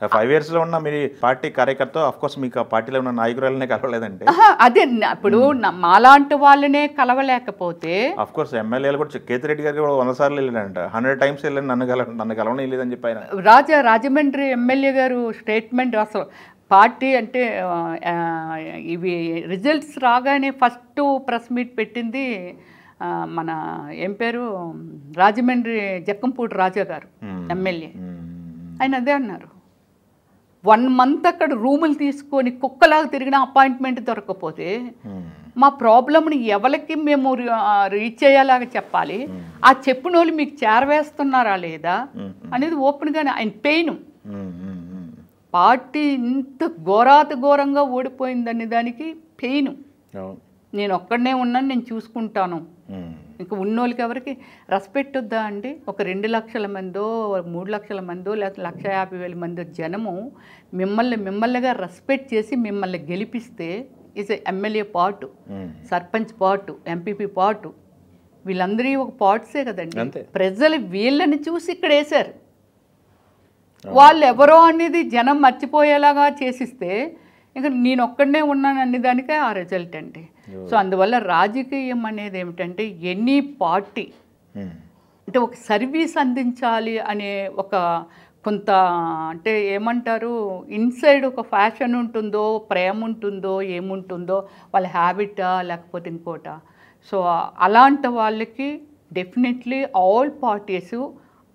Five ఇయర్స్లో ఉన్న మీ పార్టీ కార్యకర్త ఆఫ్ కోర్స్ మీకు ఆ పార్టీలో ఉన్న నాయకురాలనే కలవలేదంటే ఆహా, అదే ఇప్పుడు న- మాలాంటి వాళ్ళనే కలవలేకపోతే ఆఫ్ కోర్స్ ఎమ్మెల్యేలు కూడా కేతిరెడ్డి గారికి కూడా వంద సార్లు వెళ్ళాడంట హండ్రెడ్ టైమ్స్ వెళ్ళాను నన్ను కల నన్ను కలవడం లేదని చెప్పి ఆయన. రాజా రాజమండ్రి ఎమ్మెల్యే గారు స్టేట్మెంట్ అసలు పార్టీ అంటే ఇవి రిజల్ట్స్ రాగానే ఫస్ట్ ప్రెస్ మీట్ పెట్టింది మన ఏం పేరు? రాజమండ్రి జక్కంపూడి రాజా గారు Hmm. ఎమ్మెల్యే. మ్మ్. ఆయన అదే అన్నారు. వన్ మంత్ అక్కడ రూములు తీసుకొని కుక్కలాగా తిరిగిన అపాయింట్మెంట్ దొరకకపోతే మ్మ్. మా ప్రాబ్లమ్ని ఎవరికి మేము రీచ్ అయ్యేలాగా చెప్పాలి ఆ చెప్పిన వాళ్ళు మీకు చేరవేస్తున్నారా లేదా మ్మ్. అనేది ఓపెన్గానే ఆయన పెయిన్. పార్టీ ఇంత ఘోరాతి ఘోరంగా ఓడిపోయిందనే దానికి పెయిన్. నేను ఒక్కడనే ఉన్నాను నేను చూసుకుంటాను. ఇంకా ఉన్నోళ్ళకి ఎవరికి రెస్పెక్ట్ వద్దా అండి? ఒక రెండు లక్షల మందో మూడు లక్షల మందో లేకపోతే లక్ష యాభై వేల మందో జనము మిమ్మల్ని మిమ్మల్నిగా రెస్పెక్ట్ చేసి మిమ్మల్ని గెలిపిస్తే ఇస్ ఎమ్మెల్యే పాటు. సర్పంచ్ పాటు ఎంపీపీ పాటు వీళ్ళందరి ఒక పార్ట్సే కదండి. ప్రజలు వీళ్ళని చూసి ఇక్కడ వేశారు వాళ్ళు ఎవరో అనేది జనం మర్చిపోయేలాగా చేసిస్తే ఇంకా నేను ఒక్కడనే ఉన్నాను అనే దానికే ఆ రిజల్ట్ అండి సో అందువల్ల రాజకీయం అనేది ఏమిటంటే ఎనీ పార్టీ మ్మ్. అంటే ఒక సర్వీస్ అందించాలి అనే ఒక కొంత అంటే ఏమంటారు ఇన్సైడ్ ఒక ఫ్యాషన్ ఉంటుందో ప్రేమ ఉంటుందో ఏముంటుందో వాళ్ళ హ్యాబిటా లేకపోతే ఇంకోటా సో అలాంటి వాళ్ళకి డెఫినెట్లీ ఆల్ పార్టీస్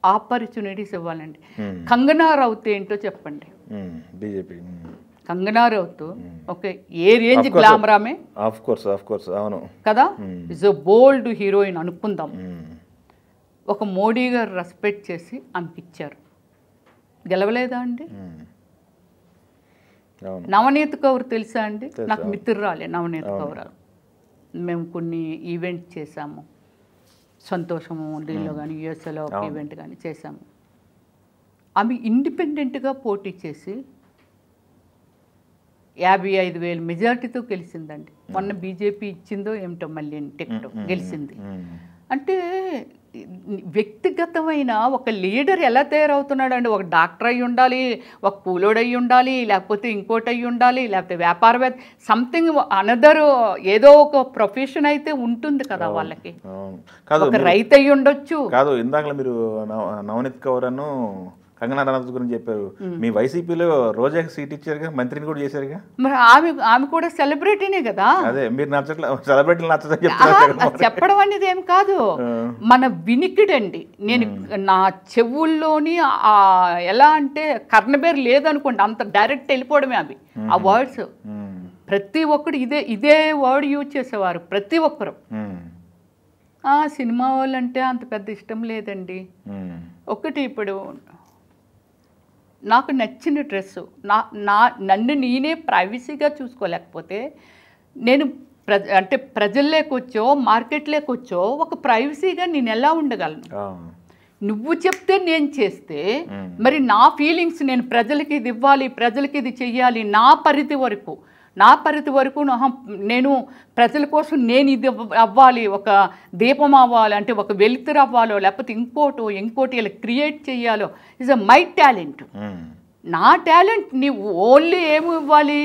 ఆపర్చునిటీస్ ఇవ్వాలండి మ్మ్. కంగనా రౌత్ ఏంటో చెప్పండి మ్మ్. బీజేపీ. కంగనా రౌత్ ఓకే ఏ రేంజ్ గ్లామర్ ఆమె ఆఫ్ కోర్స్ ఆఫ్ కోర్స్ అవును. కదా? ఇస్ అ బోల్డ్ హీరోయిన్ అనుకుందాం. మ్మ్. ఒక మోడీ గారు రెస్పెక్ట్ చేసి ఆమెకి ఇచ్చారు గెలవలేదా అండి. అవును. నవనీత కౌర్ తెలుసా అండి. నాకు మిత్రురాలే నవనీత కౌర్ మేము కొన్ని ఈవెంట్ చేశాము సంతోషము దీనిలో కానీ యుఎస్ఏలో ఒక ఈవెంట్ కానీ చేశాము ఆమె ఇండిపెండెంట్గా పోటీ చేసి యాభై ఐదు వేలు మెజార్టీతో గెలిచిందండి. మొన్న బీజేపీ ఇచ్చిందో ఏమిటో మళ్ళీ టికెట్ గెలిచింది. అంటే వ్యక్తిగతమైన ఒక లీడర్ ఎలా తయారవుతున్నాడు అండి ఒక డాక్టర్ అయి ఉండాలి ఒక కూలోడు అయి ఉండాలి లేకపోతే ఇంకోటి అయి ఉండాలి లేకపోతే వ్యాపారవేత్త సంథింగ్ అనదర్ ఏదో ఒక ప్రొఫెషన్ అయితే ఉంటుంది కదా వాళ్ళకి. ఒక రైతు అయి ఉండొచ్చు కాదు ఇందాక మీరు నవ- నవనీత్ కౌర్ అను కంగనా రనౌత్ గురించి చెప్పారు. మీ వైసీపీలో రోజా సీట్ ఇచ్చారుగా మంత్రిని కూడా చేశారుగా? మరి ఆమె ఆమె కూడా సెలబ్రిటీనే కదా? అదే మీరు నచ్చట్లే సెలబ్రిటీలు నచ్చదని చెప్పడం అనేది ఏం కాదు. మన వినికిడండి. నేను నా చెవుల్లోని ఎలా అంటే కర్ణబేరు లేదనుకోండి అంత డైరెక్ట్ వెళ్ళిపోవడమే అవి ఆ వర్డ్స్ ప్రతి ఒక్కడు ఇదే ఇదే వర్డ్ యూజ్ చేసేవారు ప్రతి ఒక్కరు. ఆ సినిమా వాళ్ళంటే అంత పెద్ద ఇష్టం లేదండి. ఒకటి ఇప్పుడు నాకు నచ్చిన డ్రెస్సు. నా నా నన్ను నేనే ప్రైవసీగా చూసుకోలేకపోతే నేను ప్ర అంటే ప్రజల్లోకి వచ్చో మార్కెట్లోకి వచ్చో ఒక ప్రైవసీగా నేను ఎలా ఉండగలను? నువ్వు చెప్తే నేను చేస్తే మరి నా ఫీలింగ్స్ నేను ప్రజలకి ఇది ఇవ్వాలి ప్రజలకి ఇది చెయ్యాలి నా పరిధి వరకు నా పరిధి వరకు నా- నేను ప్రజల కోసం నేను ఇది అవ్వ- అవ్వాలి ఒక దీపం అవ్వాలి అంటే ఒక వెలుతురు అవ్వాలో లేకపోతే ఇంకోటో ఇంకోటి ఇలా క్రియేట్ చేయాలో ఇస్ అ మై టాలెంట్. నా టాలెంట్ నీవు ఓన్లీ ఏమి ఇవ్వాలి?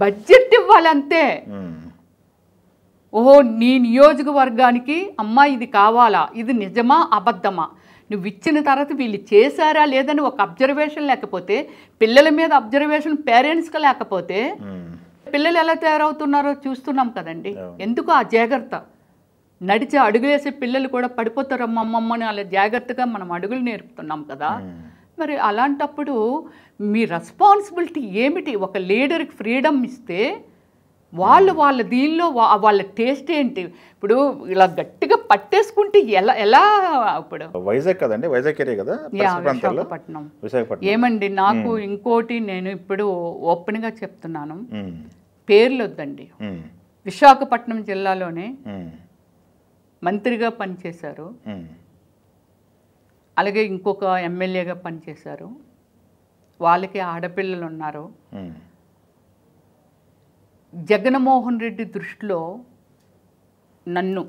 బడ్జెట్ ఇవ్వాలి అంతే ఓహో నీ నియోజకవర్గానికి అమ్మా ఇది కావాలా? ఇది నిజమా? అబద్ధమా? నువ్వు ఇచ్చిన తర్వాత వీళ్ళు చేశారా లేదని ఒక అబ్జర్వేషన్ లేకపోతే పిల్లల మీద అబ్జర్వేషన్ పేరెంట్స్కి లేకపోతే పిల్లలు ఎలా తయారవుతున్నారో చూస్తున్నాం కదండి. ఎందుకు ఆ జాగ్రత్త? నడిచి అడుగులేసే పిల్లలు కూడా పడిపోతారు అమ్మమ్మని అలా జాగ్రత్తగా మనం అడుగులు నేర్పుతున్నాం కదా. మరి అలాంటప్పుడు మీ రెస్పాన్సిబిలిటీ ఏమిటి? ఒక లీడర్కి ఫ్రీడమ్ ఇస్తే వాళ్ళు వాళ్ళ దీనిలో వాళ్ళ టేస్ట్ ఏంటి? ఇప్పుడు ఇలా గట్టిగా పట్టేసుకుంటే ఎలా ఎలా ఇప్పుడు వైజాగ్ కదండి వైజాగ్ ఏరియా కదా విశాఖపట్నం. విశాఖపట్నం. ఏమండి నాకు ఇంకోటి నేను ఇప్పుడు ఓపెన్గా చెప్తున్నాను. పేర్లు వద్దండి విశాఖపట్నం జిల్లాలోనే మంత్రిగా పనిచేశారు. అలాగే ఇంకొక ఎమ్మెల్యేగా పనిచేశారు. వాళ్ళకి ఆడపిల్లలు ఉన్నారు జగన్మోహన్ రెడ్డి దృష్టిలో నన్ను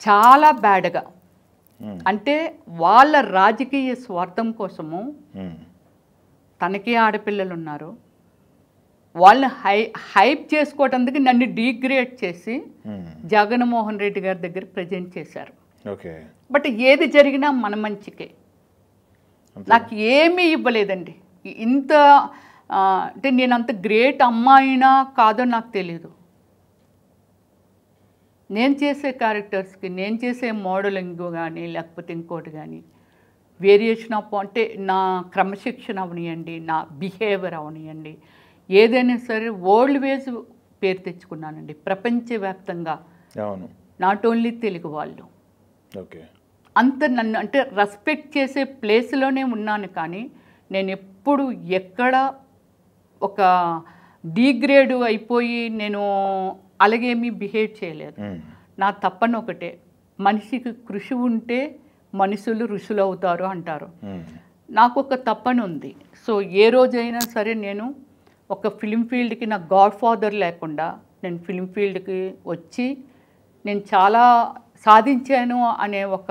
చాలా బ్యాడ్గా అంటే వాళ్ళ రాజకీయ స్వార్థం కోసము తనకి ఆడపిల్లలు ఉన్నారు వాళ్ళని హై హైప్ చేసుకోవటానికి నన్ను డీగ్రేడ్ చేసి మ్మ్. జగన్మోహన్ రెడ్డి గారి దగ్గర ప్రజెంట్ చేశారు. ఓకే. బట్ ఏది జరిగినా మన మంచికే. నాకు ఏమీ ఇవ్వలేదండి. ఇంత అంటే నేను అంత గ్రేట్ అమ్మాయినా కాదో నాకు తెలియదు నేను చేసే క్యారెక్టర్స్కి నేను చేసే మోడలింగ్ కానీ లేకపోతే ఇంకోటి కానీ వేరియేషన్ ఆఫ్ అంటే నా క్రమశిక్షణ అవనియండి నా బిహేవియర్ అవనియండి ఏదైనా సరే వరల్డ్ వేజ్ పేరు తెచ్చుకున్నానండి. ప్రపంచవ్యాప్తంగా. నాట్ ఓన్లీ తెలుగు వాళ్ళు. ఓకే. అంత నన్ను అంటే రెస్పెక్ట్ చేసే ప్లేస్లోనే ఉన్నాను కానీ నేను ఎప్పుడు ఎక్కడ ఒక డీగ్రేడ్ అయిపోయి నేను అలాగేమీ బిహేవ్ చేయలేదు. నా తప్పని ఒకటే మనిషికి కృషి ఉంటే మనుషులు ఋషులు అవుతారు అంటారు. నాకు ఒక తప్పని ఉంది. సో ఏ రోజైనా సరే నేను ఒక ఫిలిం ఫీల్డ్కి నా గాడ్ ఫాదర్ లేకుండా నేను ఫిలిం ఫీల్డ్కి వచ్చి నేను చాలా సాధించాను అనే ఒక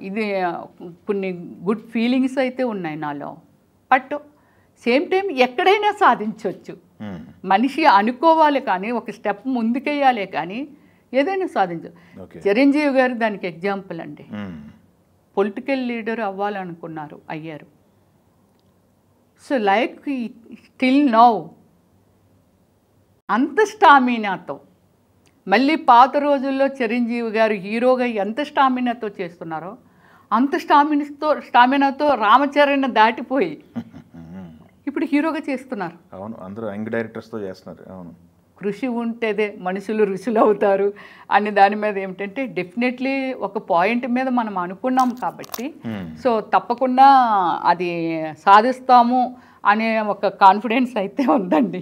ఇది కొన్ని గుడ్ ఫీలింగ్స్ అయితే ఉన్నాయి నాలో. బట్ సేమ్ టైం ఎక్కడైనా సాధించవచ్చు మ్మ్. మనిషి అనుకోవాలి కానీ ఒక స్టెప్ ముందుకెయ్యాలి కానీ ఏదైనా సాధించు ఓకే చిరంజీవి గారు దానికి ఎగ్జాంపుల్ అండి. పొలిటికల్ లీడర్ అవ్వాలనుకున్నారు అయ్యారు. సో లైక్ స్టిల్ నౌ అంత స్టామినాతో మళ్ళీ పాత రోజుల్లో చిరంజీవి గారు హీరోగా ఎంత స్టామినాతో చేస్తున్నారో అంత స్టామినాతో స్టామినాతో రామచరణ్ దాటిపోయి. ఇప్పుడు హీరోగా చేస్తున్నారు అవును అందరూ యంగ్ డైరెక్టర్స్తో చేస్తున్నారు అవును కృషి ఉంటేదే మనుషులు ఋషులు అవుతారు అనే దాని మీద ఏమిటంటే డెఫినెట్లీ ఒక పాయింట్ మీద మనం అనుకున్నాం కాబట్టి. సో తప్పకుండా అది సాధిస్తాము అనే ఒక కాన్ఫిడెన్స్ అయితే ఉందండి